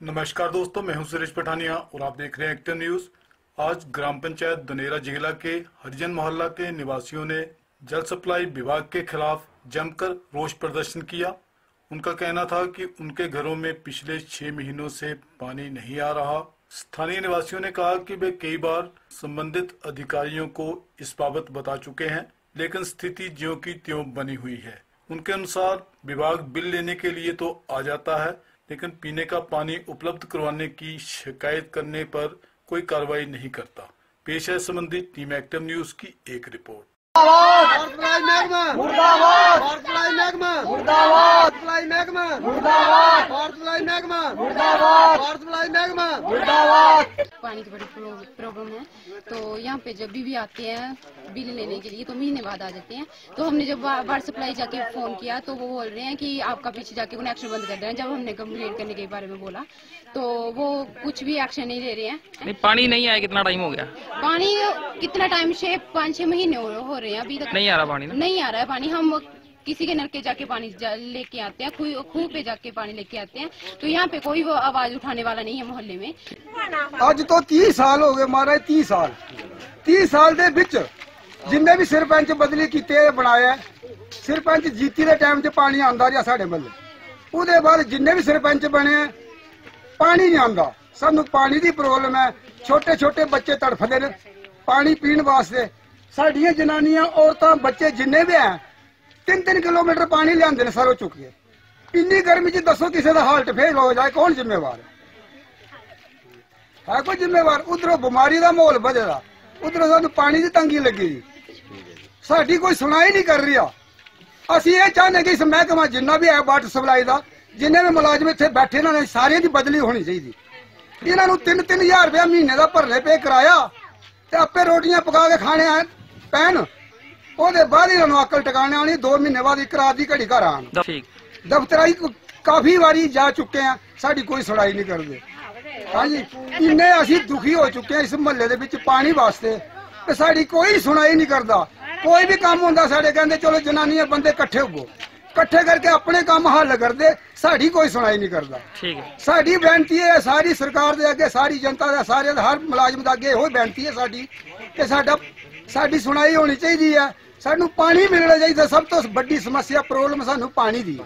नमस्कार दोस्तों, मैं हूँ सुरेश पठानिया और आप देख रहे हैं एक्टर न्यूज़ आज ग्राम पंचायत दुनेरा जिला के हरिजन मोहल्ला के निवासियों ने जल सप्लाई विभाग के खिलाफ जमकर रोष प्रदर्शन किया। उनका कहना था कि उनके घरों में पिछले छह महीनों से पानी नहीं आ रहा। स्थानीय निवासियों ने कहा कि वे कई बार संबंधित अधिकारियों को इस बाबत बता चुके हैं, लेकिन स्थिति ज्यों की त्यों बनी हुई है। उनके अनुसार विभाग बिल लेने के लिए तो आ जाता है, लेकिन पीने का पानी उपलब्ध करवाने की शिकायत करने पर कोई कार्रवाई नहीं करता। पेश है संबंधी टीम एक्टिव न्यूज़ की एक रिपोर्ट। मुर्दाबाद! पानी की बड़ी प्रॉब्लम है। तो यहाँ पे जब भी भी आते हैं बिल लेने के लिए तो महीने बाद आ जाते हैं। तो हमने जब वाटर सप्लाई जाके फ़ोन किया तो वो बोल रहे हैं कि आपका पीछे जाके कनेक्शन बंद कर रहे हैं। जब हमने कंप्लेंट करने के बारे में बोला तो वो कुछ भी एक्शन नहीं ले रहे हैं। नहीं पानी नहीं आया कितना टाइम हो गया? पानी कितना टाइम से पाँच छह महीने हो रहे हैं अभी तक। नहीं आ रहा पानी नहीं आ रहा है पानी। हम किसी के नल के जाके पानी जा- लेके आते हैं खूह खूह पे जाके पानी लेके आते हैं तो यहाँ पे कोई वो आवाज उठाने वाला नहीं है मोहल्ले में ਅੱਜ ਤੋਂ 30 ਸਾਲ ਹੋ ਗਏ ਮਹਾਰਾਜ 30 ਸਾਲ 30 ਸਾਲ ਦੇ ਵਿੱਚ ਜਿੰਨੇ ਵੀ ਸਰਪੰਚ ਬਦਲੀ ਕੀਤੇ ਆ, ਬਣਾਇਆ ਸਰਪੰਚ ਜੀਤੀ ਦੇ ਟਾਈਮ 'ਚ ਪਾਣੀ ਆਂਦਾ ਰਿਹਾ ਸਾਡੇ ਮੱਲੇ ਉਹਦੇ ਬਾਅਦ ਜਿੰਨੇ ਵੀ ਸਰਪੰਚ ਬਣੇ ਆ, ਪਾਣੀ ਨਹੀਂ ਆਂਦਾ ਸਾਨੂੰ ਪਾਣੀ ਦੀ ਪ੍ਰੋਬਲਮ ਹੈ ਛੋਟੇ ਛੋਟੇ ਬੱਚੇ ਤੜਫਦੇ ਨੇ ਪਾਣੀ ਪੀਣ ਵਾਸਤੇ ਸਾਡੀਆਂ ਜਨਾਨੀਆਂ ਔਰਤਾਂ ਬੱਚੇ ਜਿੰਨੇ ਵੀ ਆ ਤਿੰਨ ਤਿੰਨ ਕਿਲੋਮੀਟਰ ਪਾਣੀ ਲਿਆਂਦੇ ਨੇ ਸਰੋਂ ਚੁੱਕ ਕੇ। ਇੰਨੀ ਗਰਮੀ 'ਚ ਦੱਸੋ ਕਿਸੇ ਦਾ ਹਾਲਟ ਫੇਲ ਹੋ ਜਾਏ, ਕੌਣ ਜ਼ਿੰਮੇਵਾਰ ਹੈ? ਹੈ ਕੋਈ ਜ਼ਿੰਮੇਵਾਰ? ਉਧਰੋਂ ਬਿਮਾਰੀ ਦਾ ਮਾਹੌਲ ਵਧੇਗਾ ਉਧਰੋਂ ਸਾਨੂੰ ਪਾਣੀ ਦੀ ਤੰਗੀ ਲੱਗੀ। ਸਾਡੀ ਕੋਈ ਸੁਣਾਈ ਨਹੀਂ ਕਰ ਰਿਹਾ। ਅਸੀਂ ਇਹ ਚਾਹੁੰਦੇ ਕਿ ਇਸ ਮਹਿਕਮਾ ਜਿੰਨਾ ਵੀ ਹੈ, ਵਾਟਰ ਸਪਲਾਈ ਦਾ, ਜਿੰਨੇ ਵੀ ਮੁਲਾਜ਼ਮ ਇੱਥੇ ਬੈਠੇ ਨੇ ਸਾਰਿਆਂ ਦੀ ਬਦਲੀ ਹੋਣੀ ਚਾਹੀਦੀ। ਇਹਨਾਂ ਨੂੰ 3-3000 ਰੁਪਏ ਮਹੀਨੇ ਦਾ ਭਰਨੇ ਪੇ ਕਰਾਇਆ ਤੇ ਆਪੇ ਰੋਟੀਆਂ ਪਕਾ ਕੇ ਖਾਣੇ ਆ ਪੈਣ ਉਹਦੇ ਬਾਅਦ ਇਹਨਾਂ ਨੂੰ ਅਕਲ ਟਿਕਾਣੇ ਆਉਣੀ 2 ਮਹੀਨੇ ਬਾਅਦ ਇੱਕ ਰਾਤ ਦੀ ਘੜੀ ਘਰ ਆਣ ਠੀਕ। ਦਫ਼ਤਰਾਈ ਕਾਫੀ ਵਾਰੀ ਜਾ ਚੁੱਕੇ ਆ ਸਾਡੀ ਕੋਈ ਸੁਣਾਈ ਨਹੀਂ ਕਰਦੇ। ਹਾਂਜੀ ਇੰਨੇ ਅਸੀਂ ਦੁਖੀ ਹੋ ਚੁੱਕੇ ਆ ਇਸ ਮਹੱਲੇ ਦੇ ਵਿੱਚ ਪਾਣੀ ਵਾਸਤੇ ਤੇ ਸਾਡੀ ਕੋਈ ਸੁਣਾਈ ਨਹੀਂ ਕਰਦਾ। ਕੋਈ ਵੀ ਕੰਮ ਹੁੰਦਾ ਸਾਡੇ ਕਹਿੰਦੇ ਚਲੋ ਜਨਾਨੀਆਂ ਬੰਦੇ ਇਕੱਠੇ ਹੋਵੋ। ਇਕੱਠੇ ਕਰਕੇ ਆਪਣੇ ਕੰਮ ਹੱਲ ਕਰਦੇ ਸਾਡੀ ਕੋਈ ਸੁਣਾਈ ਨਹੀਂ ਕਰਦਾ। ਠੀਕ ਹੈ। ਸਾਡੀ ਬੇਨਤੀ ਹੈ ਸਾਰੀ ਸਰਕਾਰ ਦੇ ਅੱਗੇ ਸਾਰੀ ਜਨਤਾ ਦੇ ਸਾਰੇ ਹਰ ਮੁਲਾਜ਼ਮ ਦੇ ਅੱਗੇ ਇਹੋ ਹੀ ਬੇਨਤੀ ਹੈ ਸਾਡੀ ਕਿ ਸਾਡਾ ਸਾਡੀ ਸੁਣਾਈ ਹੋਣੀ ਚਾਹੀਦੀ ਹੈ। ਸਾਨੂੰ ਪਾਣੀ ਮਿਲਣਾ ਚਾਹੀਦਾ। ਸਭ ਤੋਂ ਵੱਡੀ ਸਮੱਸਿਆ ਪ੍ਰੋਬਲਮ ਸਾਨੂੰ ਪਾਣੀ ਦੀ।